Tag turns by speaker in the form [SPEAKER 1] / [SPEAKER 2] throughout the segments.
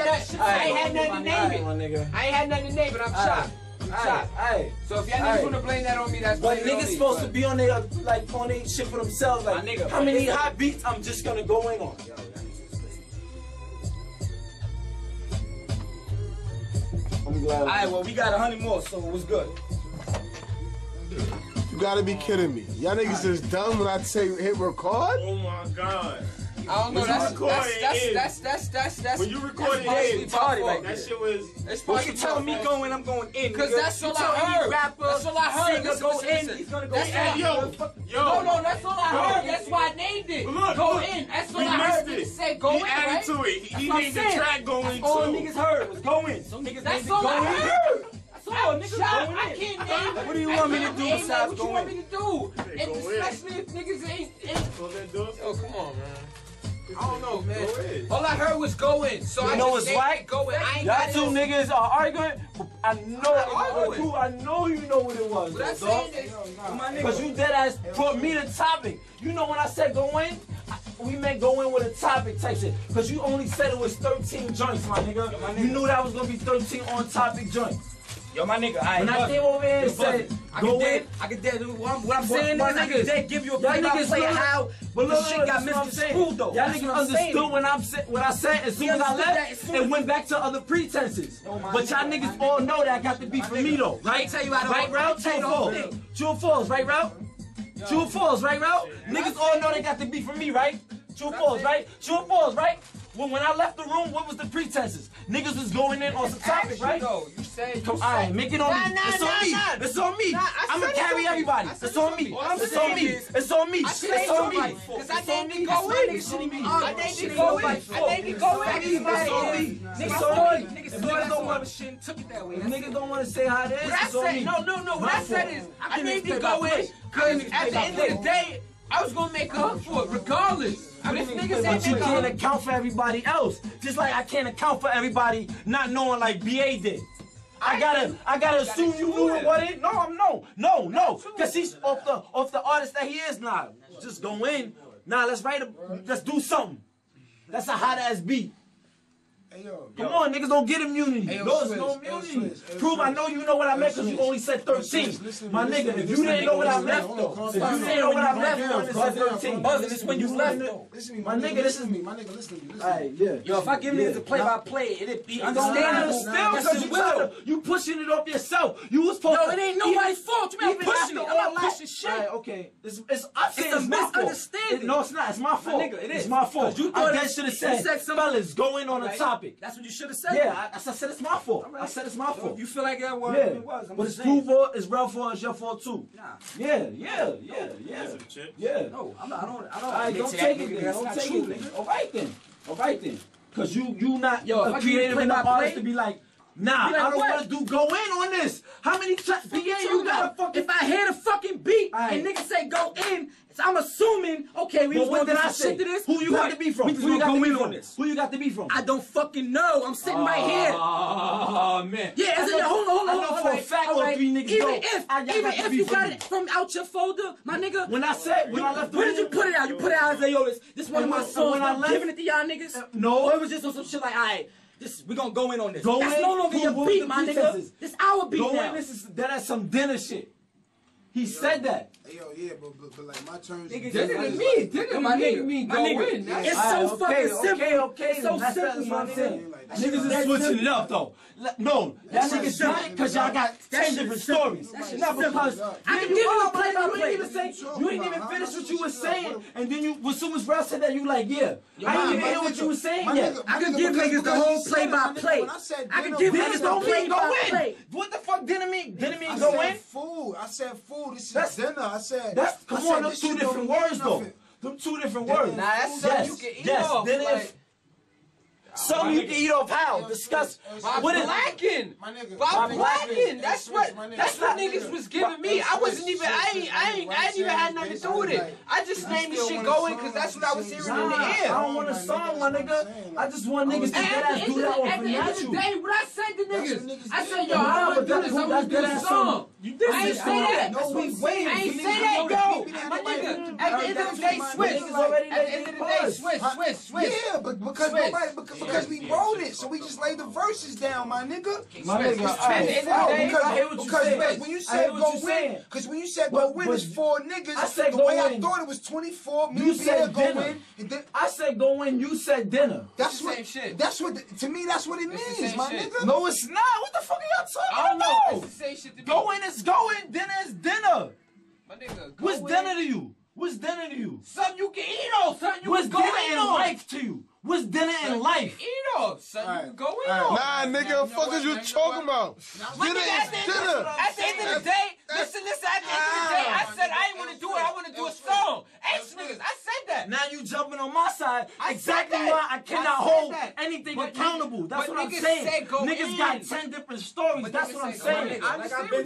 [SPEAKER 1] had nothing. To name it. I had nothing to name it. I'm shocked.
[SPEAKER 2] Hey,
[SPEAKER 1] so if y'all niggas wanna blame that on me, that's
[SPEAKER 2] but niggas supposed to be on their like on their shit for themselves. Like,
[SPEAKER 1] nigga,
[SPEAKER 2] how many hot beats I'm just gonna go in on? I'm glad.
[SPEAKER 3] All right, well we got a hundred more, so it was good.
[SPEAKER 4] You gotta be kidding me. Y'all niggas is dumb when I say hit record?
[SPEAKER 5] Oh my god.
[SPEAKER 1] Don't know. That's, that's, that's, that's, that's, that's, that's,
[SPEAKER 5] When you recorded it, that shit was.
[SPEAKER 1] It's probably
[SPEAKER 3] you
[SPEAKER 1] tell
[SPEAKER 3] me going, I'm going in. Because
[SPEAKER 1] that's all I heard.
[SPEAKER 3] Rapper,
[SPEAKER 1] that's all I heard. Listen,
[SPEAKER 3] go
[SPEAKER 1] listen,
[SPEAKER 3] in. He's gonna go in.
[SPEAKER 5] Yo, yo.
[SPEAKER 1] No, no, that's all I heard. That's why I named it. Go in. That's all I heard.
[SPEAKER 5] He
[SPEAKER 1] said go in.
[SPEAKER 5] He
[SPEAKER 1] added
[SPEAKER 5] to it. He named the track going
[SPEAKER 3] too. All niggas heard was go in. Some niggas named in. So,
[SPEAKER 1] I,
[SPEAKER 3] niggas shot,
[SPEAKER 1] I can't name.
[SPEAKER 3] What do you want me to do besides go?
[SPEAKER 1] What you want me to do? Especially if niggas ain't. ain't. Oh come on, man. I don't know, man. All I heard was going. So
[SPEAKER 2] you
[SPEAKER 1] I
[SPEAKER 2] know
[SPEAKER 1] it's whack? I ain't
[SPEAKER 2] Y'all two niggas are arguing. I know. I know you know what it was.
[SPEAKER 1] What
[SPEAKER 2] though, dog.
[SPEAKER 3] Because
[SPEAKER 2] you dead ass brought me the topic. You know when I said going, we meant go in with a topic type shit. Because you only said it was 13 joints, my nigga.
[SPEAKER 3] my nigga.
[SPEAKER 2] You knew that was going to be 13 on topic joints.
[SPEAKER 3] Yo, my nigga, I
[SPEAKER 2] when I came over here and said,
[SPEAKER 3] I
[SPEAKER 2] go
[SPEAKER 3] can
[SPEAKER 2] in,
[SPEAKER 3] I can dare what I'm, what I'm saying, what, I can give you a
[SPEAKER 2] y'all niggas
[SPEAKER 3] play how,
[SPEAKER 2] but look,
[SPEAKER 3] shit got misconstrued though.
[SPEAKER 2] Y'all niggas understood what I'm what I said as soon as I left and went back to other pretenses. But y'all niggas all know that I got to be for me though, right?
[SPEAKER 3] Tell you
[SPEAKER 2] right route, true false, true falls, right route, true false, right route. Niggas all know they got to be for me, right? True false, right? True false, right? When, when I left the room, what was the pretenses? Niggas was going in on some topic, right? say
[SPEAKER 1] All
[SPEAKER 2] right, make it on
[SPEAKER 1] nah,
[SPEAKER 2] me.
[SPEAKER 1] Nah,
[SPEAKER 2] it's,
[SPEAKER 1] nah,
[SPEAKER 2] on
[SPEAKER 1] me.
[SPEAKER 2] it's on me.
[SPEAKER 1] I'm gonna
[SPEAKER 2] carry everybody. It's on me. It's on me. It's on me. It's on me.
[SPEAKER 1] Because I
[SPEAKER 2] think
[SPEAKER 1] he go in. I think
[SPEAKER 2] he
[SPEAKER 1] go in. I think he go in.
[SPEAKER 2] It's on me. It's on me.
[SPEAKER 1] Niggas
[SPEAKER 2] don't want
[SPEAKER 3] to took it that way.
[SPEAKER 2] Niggas don't want to say how it is. It's on me.
[SPEAKER 1] No, no, no. What I said is I
[SPEAKER 3] think
[SPEAKER 1] he go in.
[SPEAKER 3] Because
[SPEAKER 1] at the end of the day, I was gonna make up for it regardless. But,
[SPEAKER 2] but you can't account for everybody else. Just like I can't account for everybody not knowing like BA did. I gotta, I gotta assume you knew. What it? No, I'm no, no, no. Cause he's off the, off the artist that he is now. Just go in. Nah, let's write a, let's do something. That's a hot ass beat.
[SPEAKER 4] Come yo.
[SPEAKER 2] on, niggas don't get immunity.
[SPEAKER 4] Hey,
[SPEAKER 2] no, it's no immunity.
[SPEAKER 4] Hey,
[SPEAKER 2] Prove I know you know what I meant because you only said 13.
[SPEAKER 4] Listen,
[SPEAKER 2] My
[SPEAKER 4] listen,
[SPEAKER 2] nigga, if you didn't know what I left,
[SPEAKER 4] though.
[SPEAKER 2] If you didn't know what I left,
[SPEAKER 4] I
[SPEAKER 2] said 13.
[SPEAKER 3] Buzzing, it's when you left, though.
[SPEAKER 2] My nigga, this is
[SPEAKER 4] me. My nigga, listen to me.
[SPEAKER 2] All
[SPEAKER 4] right,
[SPEAKER 2] yeah.
[SPEAKER 3] Yo, if I give niggas a play-by-play, it'd be understandable.
[SPEAKER 2] Still, because you pushing it off yourself. You was supposed to.
[SPEAKER 3] No, it ain't nobody's fault. You
[SPEAKER 2] ain't
[SPEAKER 3] pushing it. I'm not pushing shit.
[SPEAKER 2] All right, okay. It's, it's, I'm saying it's, a
[SPEAKER 3] misunderstanding.
[SPEAKER 2] No, it's not. It's my fault.
[SPEAKER 3] It is.
[SPEAKER 2] It's my fault.
[SPEAKER 3] You thought
[SPEAKER 2] I should have said, fellas, going on the
[SPEAKER 3] topic
[SPEAKER 2] topic.
[SPEAKER 3] That's what you should have said.
[SPEAKER 2] Yeah, I, I, said it's my fault. Right. I said it's my
[SPEAKER 3] so
[SPEAKER 2] fault.
[SPEAKER 3] You feel like that was?
[SPEAKER 2] Yeah.
[SPEAKER 3] It was. I'm
[SPEAKER 2] but it's your fault. It's Ralph's fault. It's your fault too.
[SPEAKER 3] Nah.
[SPEAKER 2] Yeah, yeah, yeah, yeah.
[SPEAKER 5] Yeah.
[SPEAKER 2] yeah.
[SPEAKER 3] No, I'm not. I don't. I don't.
[SPEAKER 2] Don't take it. Then. Don't take it. All right then. All right then. Cause you you not
[SPEAKER 3] yo
[SPEAKER 2] a creative enough artist to be like. Nah,
[SPEAKER 3] like,
[SPEAKER 2] I don't want to do go in on this. How many times? Yeah, you got a fucking.
[SPEAKER 3] If I hear the fucking beat
[SPEAKER 2] right.
[SPEAKER 3] and niggas say go in, so I'm assuming, okay, we well,
[SPEAKER 2] what did I say?
[SPEAKER 3] This,
[SPEAKER 2] who you got to be from? Who you got to be from?
[SPEAKER 3] This.
[SPEAKER 2] Who you got to be from?
[SPEAKER 3] I don't fucking know. I'm sitting uh, right ah, here.
[SPEAKER 2] Oh, man.
[SPEAKER 3] Yeah,
[SPEAKER 2] as
[SPEAKER 3] in, hold whole whole whole
[SPEAKER 2] I know a fact all three niggas
[SPEAKER 3] Even if, even if you got it from out your folder, my nigga.
[SPEAKER 2] When I said, when I left the
[SPEAKER 3] Where did you put it out? You put it out as, yo, this, this one of my songs. I'm giving it to y'all niggas.
[SPEAKER 2] Uh, no.
[SPEAKER 3] Or it was just on some shit like, all right. This, we gonna go in on this.
[SPEAKER 2] Go
[SPEAKER 3] That's
[SPEAKER 2] in,
[SPEAKER 3] no longer your beat, my nigga. This our beat
[SPEAKER 2] go
[SPEAKER 3] now.
[SPEAKER 2] In, this is that is some dinner shit. He yo, said that.
[SPEAKER 4] Yo, yeah, but, but, but like my terms.
[SPEAKER 3] Nigga,
[SPEAKER 1] did to me. Did it,
[SPEAKER 3] my nigga.
[SPEAKER 1] Me go
[SPEAKER 3] nigga.
[SPEAKER 1] win. That's
[SPEAKER 3] it's so right,
[SPEAKER 2] okay,
[SPEAKER 3] fucking simple.
[SPEAKER 2] Okay, okay.
[SPEAKER 3] It's so
[SPEAKER 2] that's
[SPEAKER 3] simple, my nigga.
[SPEAKER 2] Like
[SPEAKER 3] niggas
[SPEAKER 2] is switching it up though. No,
[SPEAKER 4] that
[SPEAKER 2] nigga's
[SPEAKER 4] not
[SPEAKER 2] because y'all got ten different stories. Not because
[SPEAKER 4] I
[SPEAKER 3] can give you a play by play.
[SPEAKER 2] You ain't even say.
[SPEAKER 4] You didn't
[SPEAKER 2] even finish what you
[SPEAKER 4] were
[SPEAKER 2] saying, and then you, as soon as Ralph said that, you like, yeah. I didn't even hear what you were saying yet.
[SPEAKER 3] I can give niggas the whole play by play.
[SPEAKER 4] I
[SPEAKER 3] can give
[SPEAKER 2] niggas
[SPEAKER 3] the whole
[SPEAKER 2] play
[SPEAKER 3] by play.
[SPEAKER 2] What the Dinner mean? Dinner mean
[SPEAKER 4] I
[SPEAKER 2] go in?
[SPEAKER 4] Food. I said food. This is
[SPEAKER 2] that's,
[SPEAKER 4] dinner. I said.
[SPEAKER 2] That's come
[SPEAKER 4] I
[SPEAKER 2] on. Said,
[SPEAKER 4] those
[SPEAKER 2] two different words though. Them two different words.
[SPEAKER 1] Nah, that's
[SPEAKER 2] yes. Yes. Dinner.
[SPEAKER 1] Like,
[SPEAKER 2] some you can eat off how? Discuss. What is
[SPEAKER 4] Lacking.
[SPEAKER 1] Bob
[SPEAKER 4] Lacking.
[SPEAKER 1] That's what. That's what niggas was giving me. I wasn't even. I ain't. I ain't. I ain't even had nothing to do with it. I just named the shit going because that's what I was hearing in the air.
[SPEAKER 2] I don't want a song, my nigga. I just want niggas to get ass do that
[SPEAKER 1] one
[SPEAKER 2] for you.
[SPEAKER 1] At the day, what I said to niggas, I said, yo, I don't do this. I want to do
[SPEAKER 2] the
[SPEAKER 1] song.
[SPEAKER 2] You did
[SPEAKER 1] I ain't
[SPEAKER 2] say that.
[SPEAKER 6] No, we.
[SPEAKER 1] I ain't say that, yo. My nigga. At the end of the day, switch. At the end of the day, switch, switch, switch
[SPEAKER 6] because
[SPEAKER 1] Switch.
[SPEAKER 6] nobody because, because we wrote it, so we just laid the verses down, my nigga.
[SPEAKER 2] My nigga,
[SPEAKER 1] right. oh,
[SPEAKER 2] because,
[SPEAKER 6] because
[SPEAKER 2] you
[SPEAKER 6] when you said go win, because when you said go what,
[SPEAKER 2] win
[SPEAKER 6] is four niggas.
[SPEAKER 2] I said
[SPEAKER 6] the
[SPEAKER 2] go
[SPEAKER 6] way
[SPEAKER 2] win.
[SPEAKER 6] I thought it was twenty four.
[SPEAKER 2] You said
[SPEAKER 6] go
[SPEAKER 2] dinner.
[SPEAKER 6] win. And then,
[SPEAKER 2] I said go win. You said dinner.
[SPEAKER 6] That's what.
[SPEAKER 1] Same shit.
[SPEAKER 6] That's what. To me, that's what it
[SPEAKER 1] it's
[SPEAKER 6] means, my
[SPEAKER 1] shit.
[SPEAKER 6] nigga.
[SPEAKER 2] No, it's not. What the fuck are y'all talking about?
[SPEAKER 1] I don't? Know.
[SPEAKER 2] Go in is going. Dinner is dinner.
[SPEAKER 1] My nigga,
[SPEAKER 2] What's dinner to you? What's dinner to you?
[SPEAKER 1] Something you can eat on, something You can eat.
[SPEAKER 2] What's dinner
[SPEAKER 1] in
[SPEAKER 2] life to you? What's dinner in life?
[SPEAKER 1] Eat up, son. All right. Go. Right.
[SPEAKER 4] Nah, nigga, fuck is you talking about? Dinner is dinner.
[SPEAKER 1] At the end of the day, listen, listen, at the end of the day, I said I ain't want to do it. I want to do a song. H niggas, I said that.
[SPEAKER 2] Now you jumping on my side. Exactly why I cannot hold anything accountable. That's what I'm saying. Niggas got 10 different stories. That's what I'm saying.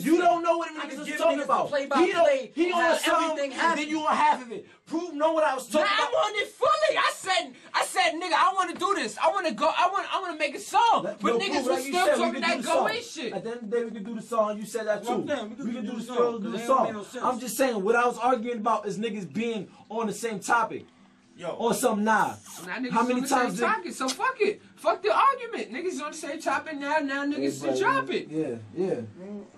[SPEAKER 2] You don't know what niggas is talking about. He don't. He
[SPEAKER 3] on something,
[SPEAKER 2] then you on half of it. Prove know what I was talking about.
[SPEAKER 1] I'm on it fully. I said said, nigga, I want to do this. I want to go. I want. I want to make a song.
[SPEAKER 2] That,
[SPEAKER 1] but
[SPEAKER 2] yo,
[SPEAKER 1] niggas
[SPEAKER 2] cool,
[SPEAKER 1] was
[SPEAKER 2] like
[SPEAKER 1] still
[SPEAKER 2] said,
[SPEAKER 1] talking that go away shit.
[SPEAKER 2] At the end of the day, we can do the song. You said that too.
[SPEAKER 3] We can, do, the song.
[SPEAKER 2] I'm just saying what I was arguing about is niggas being on the same topic.
[SPEAKER 3] Yo.
[SPEAKER 2] Or something
[SPEAKER 1] now. now
[SPEAKER 2] How many times did...
[SPEAKER 1] So fuck it. Fuck the argument. Niggas on the same topic now. Now niggas should drop it.
[SPEAKER 2] Yeah, yeah.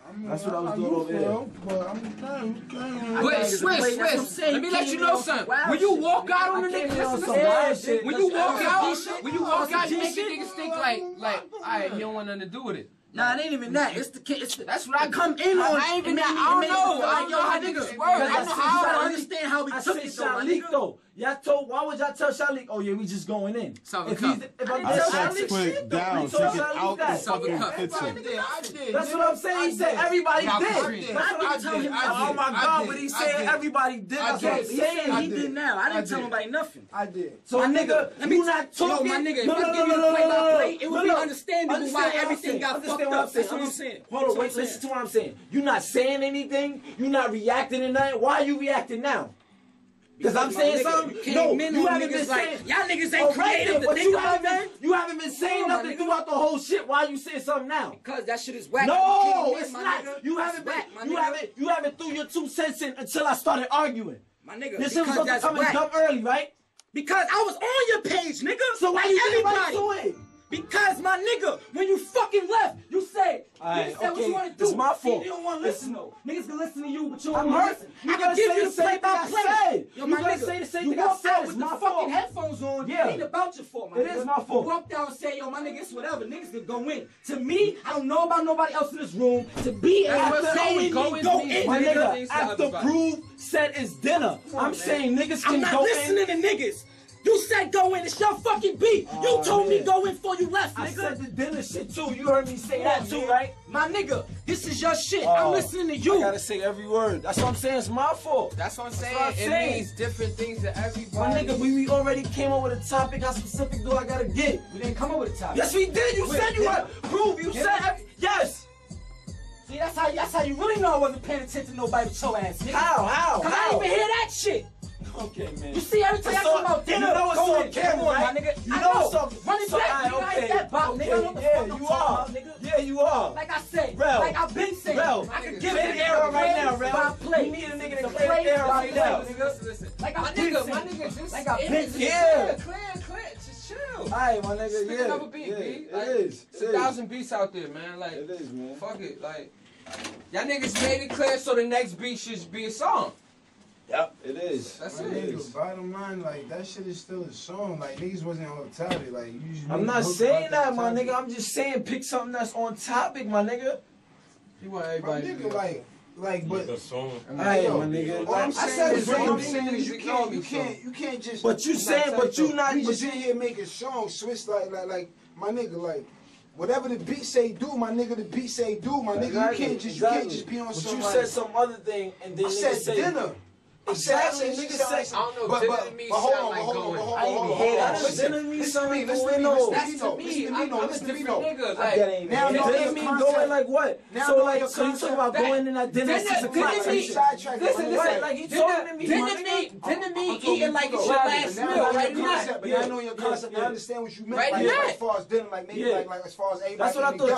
[SPEAKER 2] I mean, that's what I was doing over there.
[SPEAKER 6] But I'm
[SPEAKER 1] done.
[SPEAKER 3] But
[SPEAKER 1] Swiss, Swiss, let me let you know something. When you walk out on the niggas, when you walk out, when you walk out, you make niggas think like, like, all right, you don't want nothing to do with it.
[SPEAKER 3] Nah, it ain't even that. It's the kid.
[SPEAKER 1] That's what I
[SPEAKER 3] come in on.
[SPEAKER 1] I ain't even
[SPEAKER 3] that.
[SPEAKER 1] I don't know. I don't know how niggas work. I
[SPEAKER 2] don't
[SPEAKER 1] know how.
[SPEAKER 2] I
[SPEAKER 3] understand how we took it though,
[SPEAKER 2] though. Y'all told why would y'all tell Shalik? Oh yeah, we just going in. If
[SPEAKER 1] Cup.
[SPEAKER 2] if I'm
[SPEAKER 4] I
[SPEAKER 3] tell Shalik, shit,
[SPEAKER 4] down,
[SPEAKER 2] told Shalik that.
[SPEAKER 4] Southern
[SPEAKER 1] Cup.
[SPEAKER 4] Everybody did.
[SPEAKER 6] I did.
[SPEAKER 2] That's what I'm saying. He said everybody did. That's what I'm
[SPEAKER 6] telling you.
[SPEAKER 2] Oh my God, but he said everybody did. That's what I'm saying.
[SPEAKER 3] He
[SPEAKER 6] did
[SPEAKER 3] now. I didn't tell nobody nothing.
[SPEAKER 6] I did.
[SPEAKER 2] So nigga, you not talking.
[SPEAKER 3] Yo, my nigga, if
[SPEAKER 2] no,
[SPEAKER 3] give me
[SPEAKER 2] no, no, no, play,
[SPEAKER 3] it would be understandable why everything got fucked up. That's what I'm
[SPEAKER 2] saying. Hold on, wait. Listen to what I'm saying. You're not saying anything. You're not reacting to nothing. Why are you reacting now? Because I'm saying something. No, you haven't been
[SPEAKER 3] like,
[SPEAKER 2] saying.
[SPEAKER 3] Y'all niggas ain't
[SPEAKER 2] okay,
[SPEAKER 3] creative
[SPEAKER 2] but you haven't,
[SPEAKER 3] been,
[SPEAKER 2] you haven't been saying
[SPEAKER 3] no,
[SPEAKER 2] nothing throughout the whole shit. Why you saying something now?
[SPEAKER 3] Because that shit is whack.
[SPEAKER 2] No, it's
[SPEAKER 3] in,
[SPEAKER 2] not.
[SPEAKER 3] Nigga.
[SPEAKER 2] You haven't been,
[SPEAKER 3] whack,
[SPEAKER 2] you
[SPEAKER 3] nigga.
[SPEAKER 2] haven't you haven't threw your two cents in until I started arguing.
[SPEAKER 3] My nigga,
[SPEAKER 2] this shit was supposed to come
[SPEAKER 3] whack.
[SPEAKER 2] and come early, right?
[SPEAKER 3] Because I was on your page, nigga.
[SPEAKER 2] So why
[SPEAKER 3] like
[SPEAKER 2] you
[SPEAKER 3] everybody?
[SPEAKER 2] Right?
[SPEAKER 3] Because my nigga, when you fucking left, you said, right, okay. what you want to do.
[SPEAKER 2] It's my fault.
[SPEAKER 3] See, you don't want to listen though. Niggas can listen to you, but you don't want to listen.
[SPEAKER 2] You
[SPEAKER 3] I can give you
[SPEAKER 2] the
[SPEAKER 3] play by play
[SPEAKER 2] you got I.
[SPEAKER 3] With the fucking headphones on,
[SPEAKER 2] yeah.
[SPEAKER 3] it ain't about your fault, my
[SPEAKER 2] it
[SPEAKER 3] nigga.
[SPEAKER 2] It is my fault.
[SPEAKER 3] Walk down and say, yo, my nigga, it's whatever. Niggas can go in. To me, I don't know about nobody else in this room. To be after
[SPEAKER 1] to
[SPEAKER 3] in, go
[SPEAKER 1] go
[SPEAKER 3] in
[SPEAKER 2] my
[SPEAKER 1] nigga.
[SPEAKER 2] After Groove said it's dinner, I'm saying niggas can go in.
[SPEAKER 3] I'm not listening to niggas. You said go in. It's your fucking beat.
[SPEAKER 2] Oh,
[SPEAKER 3] you told
[SPEAKER 2] man.
[SPEAKER 3] me go in before you left.
[SPEAKER 2] I said the dealer shit too. You heard me say that too, right?
[SPEAKER 3] My nigga, this is your shit.
[SPEAKER 2] Oh,
[SPEAKER 3] I'm listening to you.
[SPEAKER 2] I gotta say every word. That's what I'm saying. It's my fault.
[SPEAKER 1] That's what I'm saying.
[SPEAKER 2] What I'm saying.
[SPEAKER 1] It means different things to everybody.
[SPEAKER 2] My nigga, we, we already came up with a topic. How specific do I gotta get?
[SPEAKER 3] We didn't come up with a topic.
[SPEAKER 2] Yes, we did. You
[SPEAKER 3] Wait,
[SPEAKER 2] said you had proof. You said every, yes.
[SPEAKER 3] See, that's how that's how you really know I wasn't paying attention to nobody but your ass. Nigga.
[SPEAKER 2] How? How?
[SPEAKER 3] Cause
[SPEAKER 2] how?
[SPEAKER 3] I didn't even hear that shit.
[SPEAKER 2] Okay, man.
[SPEAKER 3] You see, every time so,
[SPEAKER 2] I
[SPEAKER 3] come out,
[SPEAKER 2] you know what's
[SPEAKER 3] going
[SPEAKER 2] on
[SPEAKER 3] my nigga.
[SPEAKER 2] You
[SPEAKER 3] I
[SPEAKER 2] know what's
[SPEAKER 3] up. Running
[SPEAKER 2] so,
[SPEAKER 3] back,
[SPEAKER 2] so,
[SPEAKER 3] nigga,
[SPEAKER 2] okay.
[SPEAKER 3] I ain't that bop, okay. nigga.
[SPEAKER 2] Yeah, you are.
[SPEAKER 3] About, nigga.
[SPEAKER 2] Yeah, you are.
[SPEAKER 3] Like I said,
[SPEAKER 2] Rel.
[SPEAKER 3] like I've been saying,
[SPEAKER 2] Rel.
[SPEAKER 3] I can give it
[SPEAKER 2] error right now, Rel.
[SPEAKER 3] Play.
[SPEAKER 2] You need a nigga to clear it
[SPEAKER 3] error
[SPEAKER 2] right now,
[SPEAKER 3] nigga.
[SPEAKER 1] Listen,
[SPEAKER 3] like I've been
[SPEAKER 1] saying, my nigga, just
[SPEAKER 3] like I've been
[SPEAKER 1] clear, clear, just chill.
[SPEAKER 2] All right, my nigga, yeah,
[SPEAKER 1] another beat,
[SPEAKER 2] yeah, it is.
[SPEAKER 1] A Thousand beats out there, man. Like,
[SPEAKER 2] it is, man.
[SPEAKER 1] Fuck it, like. Y'all niggas made it clear so the next beat should be a song.
[SPEAKER 2] Yep, it is.
[SPEAKER 1] That's it.
[SPEAKER 4] Nigga. Bottom line, like that shit is still a song. Like niggas wasn't on topic. Like you
[SPEAKER 2] I'm not saying that, my nigga. I'm just saying pick something that's on topic, my nigga.
[SPEAKER 1] You want everybody? My
[SPEAKER 4] nigga,
[SPEAKER 1] to
[SPEAKER 4] like. Like, but
[SPEAKER 5] the song.
[SPEAKER 2] i
[SPEAKER 4] yo,
[SPEAKER 2] my nigga.
[SPEAKER 4] I'm saying,
[SPEAKER 1] I
[SPEAKER 4] said
[SPEAKER 1] the same thing.
[SPEAKER 4] Is you can't, you can't, you can't just.
[SPEAKER 2] But you saying, but you not.
[SPEAKER 4] We just in here making songs, Swiss like, like, like, my nigga, like. Whatever the beat say do, my nigga, the beat say do, my nigga. You can't just, you can't just be on.
[SPEAKER 2] But you said some other thing, and then
[SPEAKER 4] I said dinner. I
[SPEAKER 1] know.
[SPEAKER 4] But, but, but hold on, hold on, hold on, hold on. Hold on. Listen, listen to me, listen to me, listen to me, listen to me, listen to me.
[SPEAKER 1] Nigga, like
[SPEAKER 2] that ain't
[SPEAKER 4] now. Didn't
[SPEAKER 2] mean going like what? So like, so you talking about going in at
[SPEAKER 1] dinner
[SPEAKER 2] six o'clock?
[SPEAKER 1] Listen, listen.
[SPEAKER 2] Like
[SPEAKER 1] you
[SPEAKER 2] talking to me?
[SPEAKER 1] Didn't
[SPEAKER 4] me,
[SPEAKER 1] didn't
[SPEAKER 4] me
[SPEAKER 1] eating like it's your last meal? Like not.
[SPEAKER 4] But I know your concept. I understand what you meant. Like as far as dinner, like maybe like as far as everybody.
[SPEAKER 2] That's what I thought.